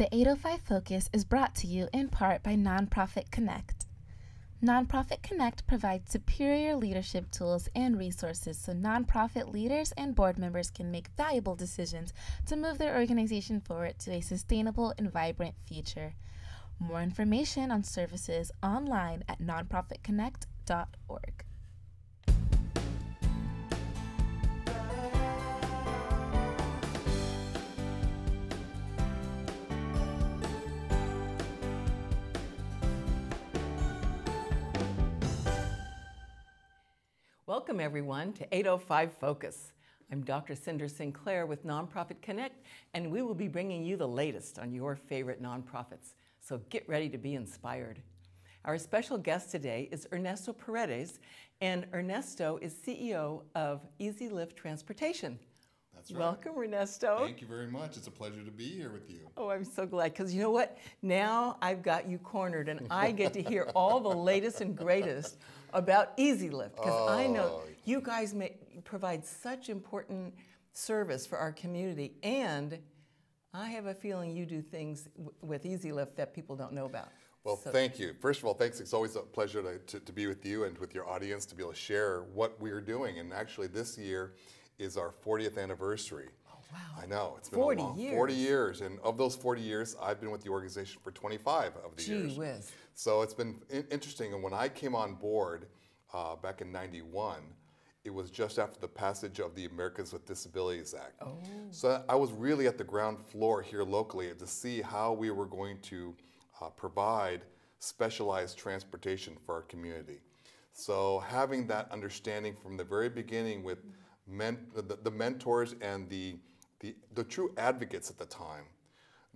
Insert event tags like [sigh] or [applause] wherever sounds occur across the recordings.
The 805 Focus is brought to you in part by Nonprofit Connect. Nonprofit Connect provides superior leadership tools and resources so nonprofit leaders and board members can make valuable decisions to move their organization forward to a sustainable and vibrant future. More information on services online at nonprofitconnect.org. Welcome, everyone, to 805 Focus. I'm Dr. Cynder Sinclair with Nonprofit Connect, and we will be bringing you the latest on your favorite nonprofits. So get ready to be inspired. Our special guest today is Ernesto Paredes, and Ernesto is CEO of Easy Lift Transportation. That's right. Welcome, Ernesto. Thank you very much. It's a pleasure to be here with you. Oh, I'm so glad because you know what? Now I've got you cornered, and I get to hear all the latest and greatest about Easy Lift because I know Oh. you guys may, provide such important service for our community, and I have a feeling you do things w- with Easy Lift that people don't know about. Well, So- thank you. First of all, thanks. It's always a pleasure to, to, to be with you and with your audience to be able to share what we're doing. And actually, this year is our 40th anniversary. Oh, wow. I know. It's been 40 a long years. 40 years. And of those 40 years, I've been with the organization for 25 of the Gee years. whiz. So it's been interesting. And when I came on board uh, back in 91, it was just after the passage of the Americans with Disabilities Act. Oh. So I was really at the ground floor here locally to see how we were going to uh, provide specialized transportation for our community. So having that understanding from the very beginning with men, the, the mentors and the, the, the true advocates at the time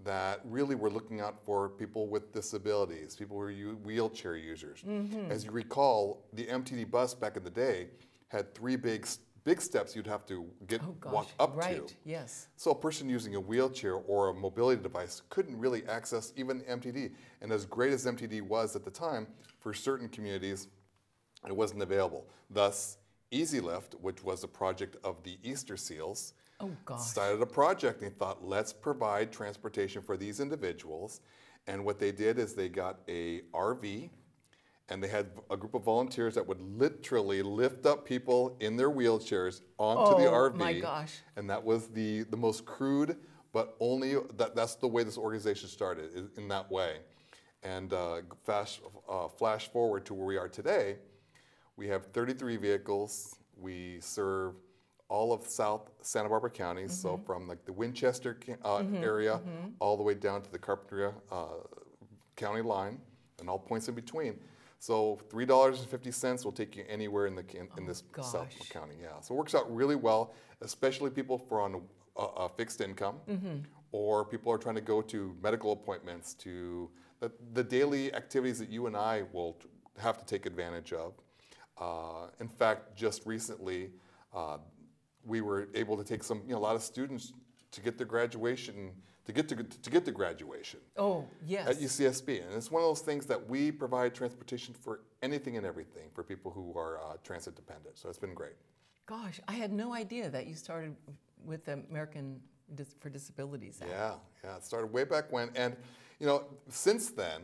that really were looking out for people with disabilities, people who were u- wheelchair users. Mm-hmm. As you recall, the MTD bus back in the day had three big, big steps you'd have to get Oh, walk up right. to. Yes. So a person using a wheelchair or a mobility device couldn't really access even MTD. And as great as MTD was at the time, for certain communities, it wasn't available. Thus, Easy Lift, which was a project of the Easter Seals, Oh, started a project and thought, let's provide transportation for these individuals. And what they did is they got a RV and they had a group of volunteers that would literally lift up people in their wheelchairs onto the RV. Oh, my gosh. And that was the, the most crude, but only that, that's the way this organization started in that way. And uh, fast, uh, flash forward to where we are today, we have 33 vehicles. We serve all of South Santa Barbara County, so mm-hmm. from like the Winchester uh, mm-hmm, area mm-hmm. all the way down to the Carpinteria uh, County line, and all points in between. So three dollars and fifty cents will take you anywhere in the in, in this South. County. Yeah, so it works out really well, especially people for on a, a fixed income, or people are trying to go to medical appointments, to the, the daily activities that you and I will have to take advantage of. Uh, in fact, just recently, uh, we were able to take some, you know, a lot of students to get their graduation, to get to, to get to graduation Oh, yes. at UCSB. And it's one of those things that we provide transportation for anything and everything for people who are uh, transit dependent. So it's been great. Gosh, I had no idea that you started with the American Dis- for Disabilities Act. Yeah, yeah. It started way back when, and you know, since then,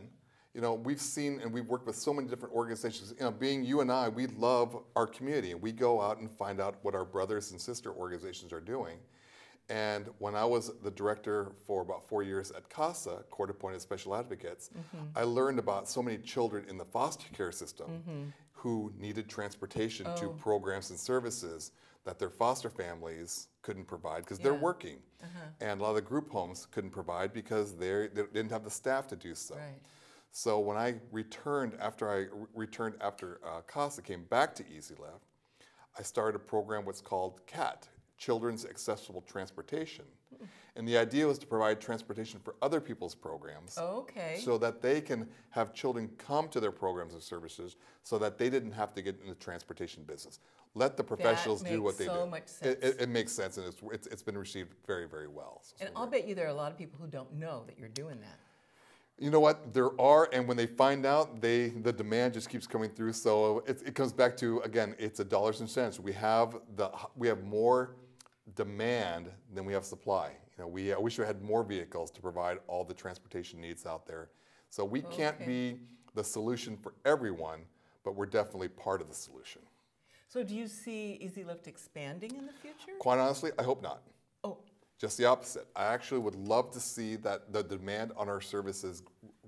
you know, we've seen and we've worked with so many different organizations. You know, being you and I, we love our community, and we go out and find out what our brothers and sister organizations are doing. And when I was the director for about four years at CASA, Court Appointed Special Advocates, mm-hmm. I learned about so many children in the foster care system mm-hmm. who needed transportation to oh. programs and services that their foster families couldn't provide because they're Yeah. working. Uh-huh. And a lot of the group homes couldn't provide because they're- they didn't have the staff to do so. Right. So when I returned after I re- returned after uh, CASA came back to Easy I started a program what's called CAT, Children's Accessible Transportation. And the idea was to provide transportation for other people's programs Okay. so that they can have children come to their programs and services so that they didn't have to get in the transportation business. Let the professionals do what makes they so do. much It, sense. it, it makes sense and it's, it's, it's been received very, very well. So and I'll bet you there are a lot of people who don't know that you're doing that. You know what? There are, and when they find out, they the demand just keeps coming through. So it, it comes back to again, it's a dollars and cents. We have the we have more demand than we have supply. You know, we I wish we had more vehicles to provide all the transportation needs out there. So we can't be the solution for everyone, but we're definitely part of the solution. So do you see Easy Lift expanding in the future? Quite honestly, I hope not. Just the opposite. I actually would love to see that the demand on our services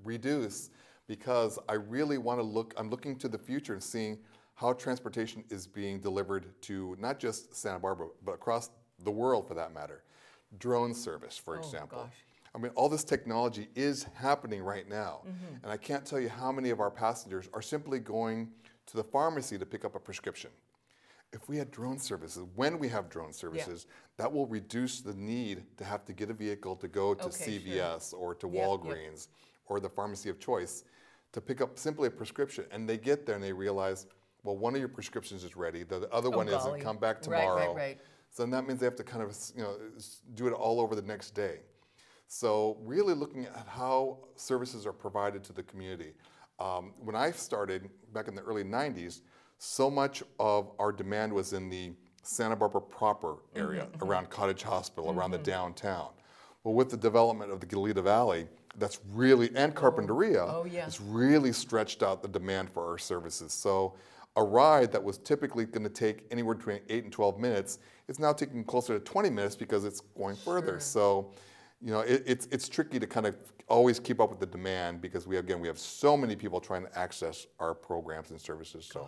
reduce because I really want to look, I'm looking to the future and seeing how transportation is being delivered to not just Santa Barbara, but across the world for that matter. Drone service, for Oh, example. gosh. I mean, all this technology is happening right now. Mm-hmm. And I can't tell you how many of our passengers are simply going to the pharmacy to pick up a prescription. If we had drone services, when we have drone services, that will reduce the need to have to get a vehicle to go to Okay, sure. CVS or to yep. Walgreens or the pharmacy of choice to pick up simply a prescription. And they get there and they realize, well, one of your prescriptions is ready, the, the other Oh, one isn't. Come back Right, right, tomorrow. right. So then that means they have to kind of, you know, do it all over the next day. So really looking at how services are provided to the community. Um, when I started back in the early 90s, so much of our demand was in the Santa Barbara proper mm-hmm, area, mm-hmm. around Cottage Hospital, around the mm-hmm. downtown. Well, with the development of the Goleta Valley, that's really, and oh, Carpinteria, Oh, yeah. it's really stretched out the demand for our services. So a ride that was typically going to take anywhere between 8 and 12 minutes is now taking closer to 20 minutes because it's going further. So, you know, it, it's, it's tricky to kind of always keep up with the demand because we, again, we have so many people trying to access our programs and services. So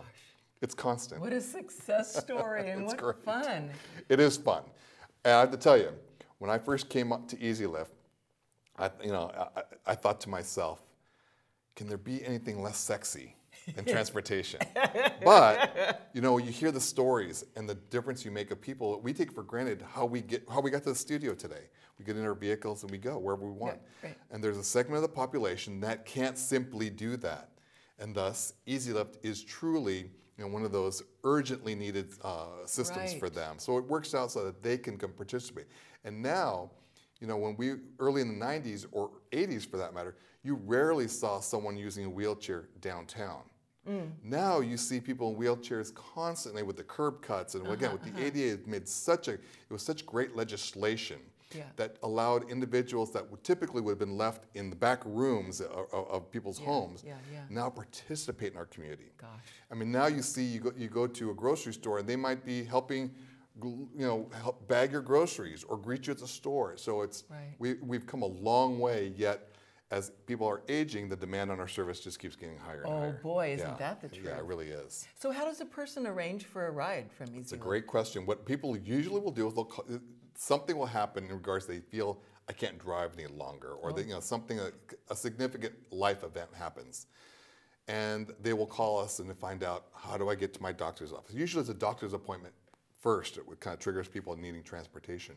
it's constant. what a success story [laughs] and what great. fun. It is fun. And I have to tell you, when I first came up to Easy Lift, I, you know, I, I- thought to myself, can there be anything less sexy than [laughs] transportation? [laughs] but you know, you hear the stories and the difference you make of people. We take for granted how we get how we got to the studio today. We get in our vehicles and we go wherever we want. right. And there's a segment of the population that can't simply do that, and thus Easy Lift is truly you know, one of those urgently needed uh, systems for them. So it works out so that they can come participate. And now, you know, when we early in the 90s or 80s for that matter, you rarely saw someone using a wheelchair downtown. Mm. Now you see people in wheelchairs constantly with the curb cuts, and again with the ADA, it made such a it was such great legislation Yeah. that allowed individuals that would typically would have been left in the back rooms of, of- people's homes yeah, yeah. now participate in our community. Gosh. I mean, now you see you go, you go to a grocery store and they might be helping, you know, help bag your groceries or greet you at the store. So it's Right. we, we've come a long way. Yet, as people are aging, the demand on our service just keeps getting higher and Oh, higher. boy, isn't Yeah. that the truth? Yeah, it really is. So how does a person arrange for a ride from Easy It's a great question. What people usually will do is they'll call, something will happen in regards they feel I can't drive any longer, or they, oh. you know something a, a significant life event happens, and they will call us and find out how do I get to my doctor's office. Usually it's a doctor's appointment first. It would kind of triggers people needing transportation,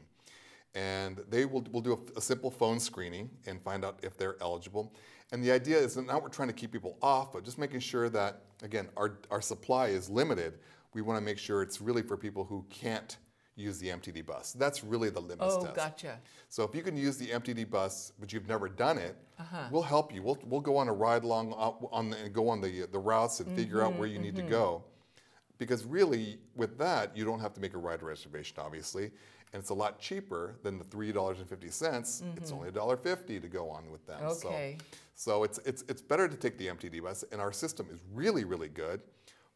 and they will will do a, a simple phone screening and find out if they're eligible. And the idea is that not we're trying to keep people off, but just making sure that again our our supply is limited. We want to make sure it's really for people who can't use the MTD bus. That's really the litmus Oh, test. gotcha. So if you can use the MTD bus, but you've never done it, Uh-huh. we'll help you. We'll, we'll go on a ride along uh, on the, and go on the, the routes and figure out where you need to Mm-hmm. go. Because really, with that, you don't have to make a ride reservation, obviously, and it's a lot cheaper than the three dollars and fifty cents. It's only a dollar fifty to go on with them. Mm-hmm. Okay. So, so it's it's it's better to take the MTD bus, and our system is really really good.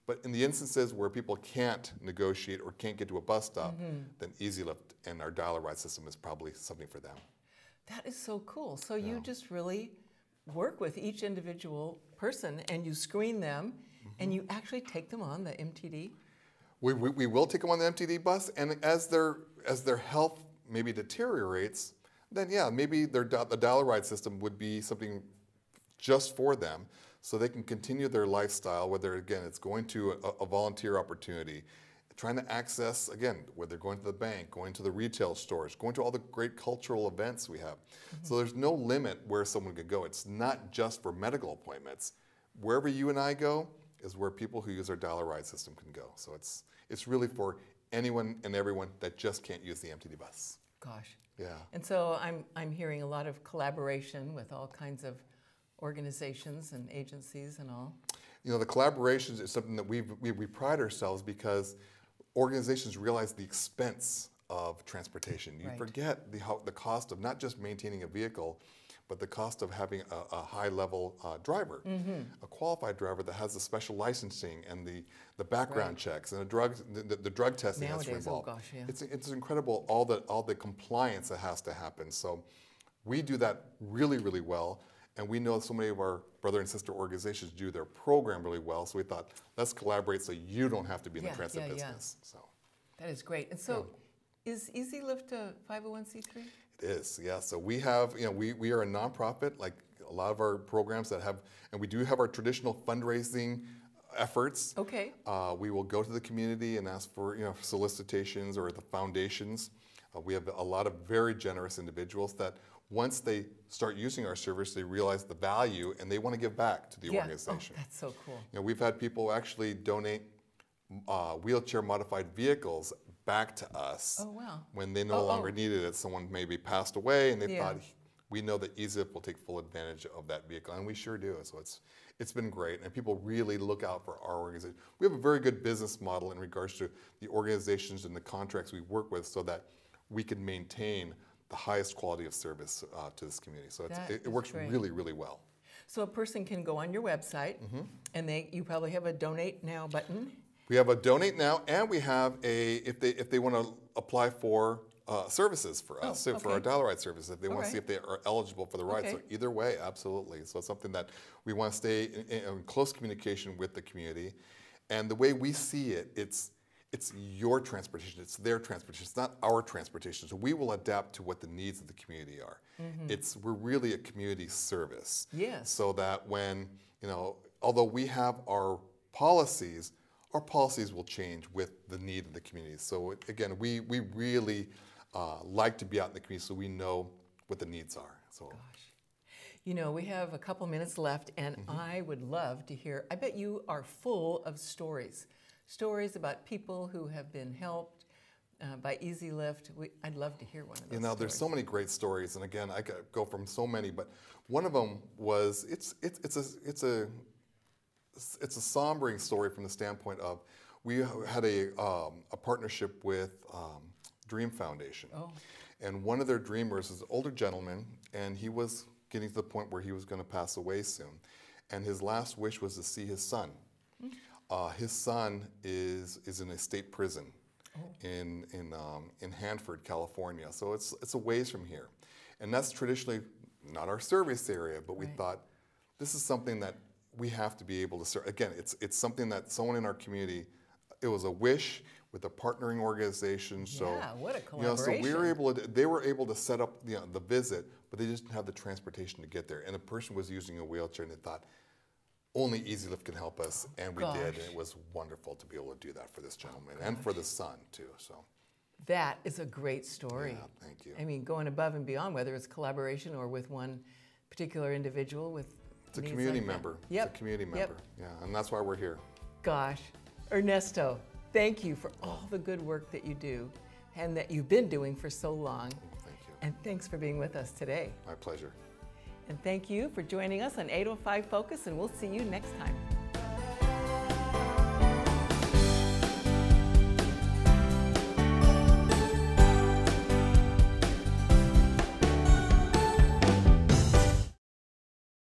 But in the instances where people can't negotiate or can't get to a bus stop, Mm-hmm. then EasyLift and our dial ride system is probably something for them. That is so cool. So you just really work with each individual person and you screen them and you actually take them on the MTD. We, we, we will take them on the MTD bus, and as their as their health maybe deteriorates, then yeah, maybe their the dial ride system would be something just for them, so they can continue their lifestyle. Whether again it's going to a, a volunteer opportunity, trying to access again whether they're going to the bank, going to the retail stores, going to all the great cultural events we have. Mm-hmm. So there's no limit where someone could go. It's not just for medical appointments. Wherever you and I go is where people who use our dial ride system can go. So it's it's really for anyone and everyone that just can't use the MTD bus. Gosh. Yeah. And so I'm, I'm hearing a lot of collaboration with all kinds of organizations and agencies and all. You know, the collaborations is something that we've, we, we pride ourselves because organizations realize the expense of transportation. You Right. forget the, how, the cost of not just maintaining a vehicle, but the cost of having a, a high level uh, driver, Mm-hmm. a qualified driver that has the special licensing and the, the background checks and the drug, the, the, drug testing that's Nowadays, oh involved. gosh, yeah. It's, it's incredible all the, all the compliance that has to happen. So we do that really, really well. And we know so many of our brother and sister organizations do their program really well. So we thought, let's collaborate so you don't have to be in Yeah, the transit yeah, yeah. business. So That is great. And so, is Easy Lift a 501c3? it is, yeah. So we have, you know, we, we are a nonprofit, like a lot of our programs that have, and we do have our traditional fundraising efforts. Okay. Uh, we will go to the community and ask for, you know, solicitations or the foundations. Uh, we have a lot of very generous individuals that once they start using our service, they realize the value and they want to give back to the yeah. organization. Oh, that's so cool. You know, we've had people actually donate uh, wheelchair modified vehicles back to us Oh, wow. when they no Oh, longer oh. needed it. Someone maybe passed away and they Yeah. thought, we know that EasyLift will take full advantage of that vehicle, and we sure do. So it's it's been great, and people really look out for our organization. We have a very good business model in regards to the organizations and the contracts we work with, so that we can maintain the highest quality of service uh, to this community. So it, it works great. really, really well. So a person can go on your website, Mm-hmm. and they you probably have a donate now button. We have a donate now, and we have a if they if they want to apply for uh, services for us, so for our Oh, ride services, if they want to see if they are eligible for the ride. So either way, absolutely. So it's something that we want to stay in, in close communication with the community, and the way we see it, it's it's your transportation, it's their transportation, it's not our transportation. So we will adapt to what the needs of the community are. It's we're really a community service. Yes. So that when you know, although we have our policies, our policies will change with the need of the community. So again, we, we really uh, like to be out in the community so we know what the needs are. So You know, we have a couple minutes left, and Mm-hmm. I would love to hear. I bet you are full of stories, stories about people who have been helped uh, by Easy Lift. We, I'd love to hear one of those. you know, there's so many great stories, and again, I could go from so many, but one of them was it's it's it's a it's a it's a sombering story from the standpoint of we had a um, a partnership with um, Dream Foundation, Oh. and one of their dreamers is an older gentleman, and he was getting to the point where he was going to pass away soon, and his last wish was to see his son. Uh, his son is is in a state prison in in um, in Hanford, California. So it's it's a ways from here, and that's traditionally not our service area. But we Right. thought this is something that we have to be able to serve. Again, it's it's something that someone in our community. It was a wish with a partnering organization. So Yeah, what a You know, so we were able to. They were able to set up you know, the visit, but they just didn't have the transportation to get there. And the person was using a wheelchair, and they thought. Only EasyLift can help us, and we did, and it was wonderful to be able to do that for this gentleman and for the son too. So, That is a great story. Yeah, thank you. I mean, going above and beyond, whether it's collaboration or with one particular individual with. It's a community like that. member. Yep. It's a community Yep. member. Yeah, and that's why we're here. Gosh, Ernesto, thank you for all the good work that you do and that you've been doing for so long. Thank you. And thanks for being with us today. My pleasure. And thank you for joining us on 805 Focus, and we'll see you next time.